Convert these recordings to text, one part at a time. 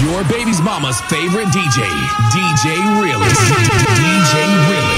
Your baby's mama's favorite DJ, DJ Realist. DJ Realist.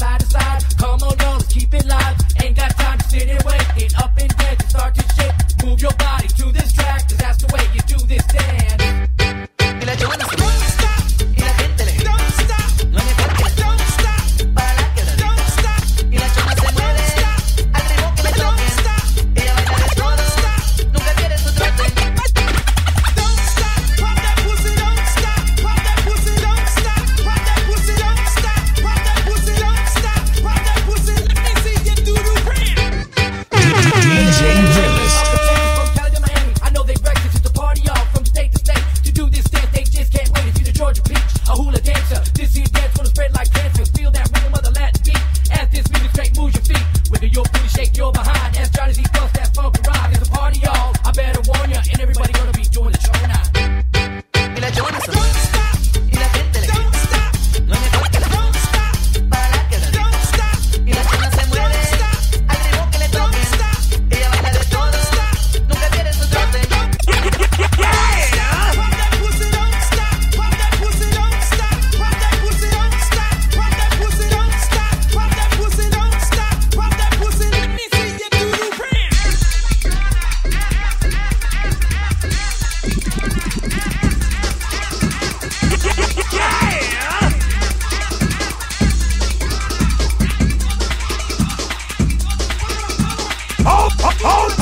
side to side. shake your behind.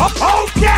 Oh, yeah!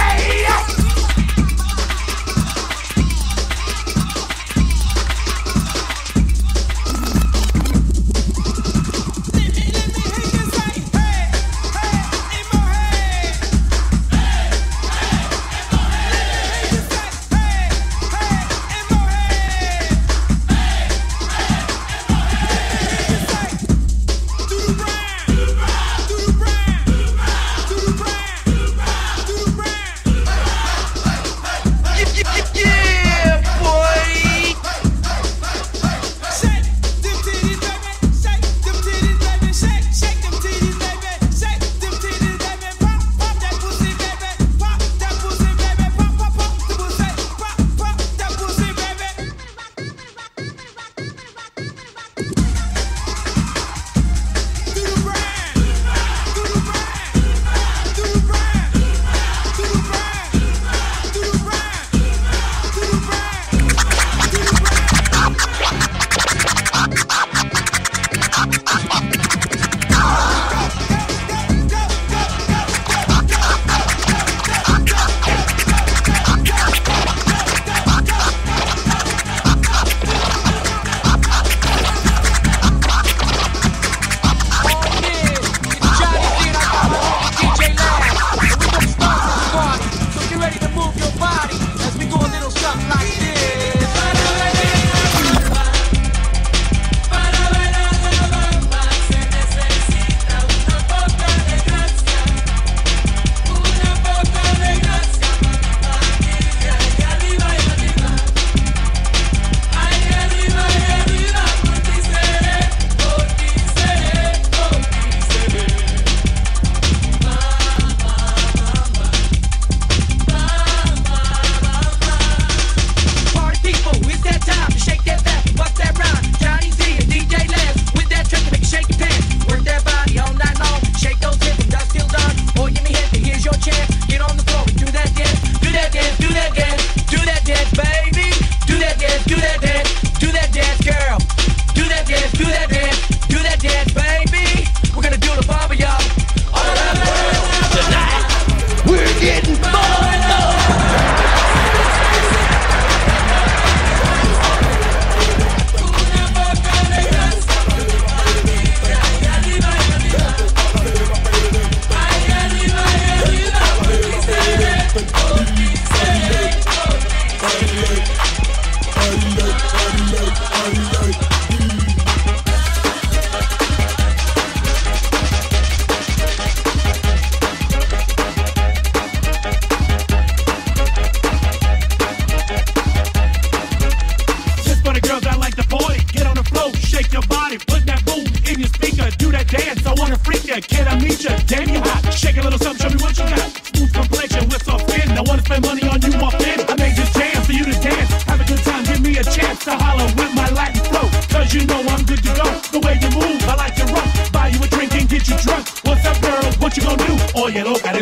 like, can I meet you? Damn you hot. Shake a little something, show me what you got. Smooth complexion, with a fin. I wanna spend money on you, my in. I made this jam for you to dance. Have a good time, give me a chance to holler with my Latin flow. Cause you know I'm good to go. The way you move, I like to rock. Buy you a drink and get you drunk. What's up, girl? What you gonna do? Oye, loca,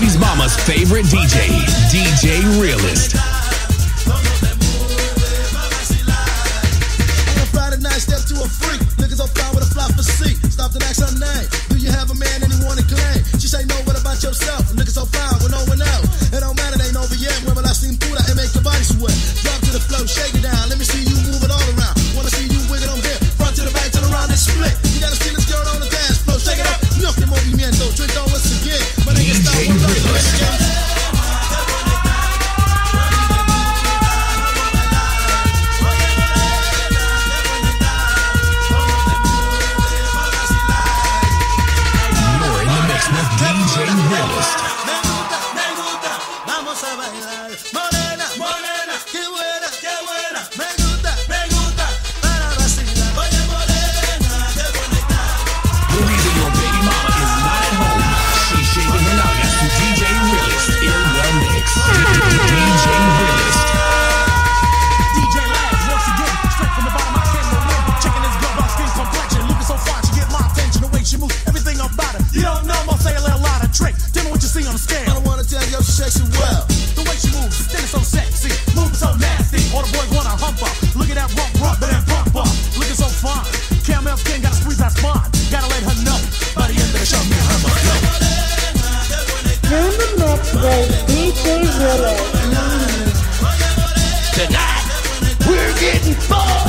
baby's mama's favorite DJ, DJ Realist. On a Friday night, step to a freak. Niggas on fire with a fly physique. Stop the ask her name. Do you have a man anyone to claim? She say no, what about yourself? Niggas on fire with no one else. It don't matter, they know over yet. When I seen through that, make your body sweat. Tonight, we're getting fucked.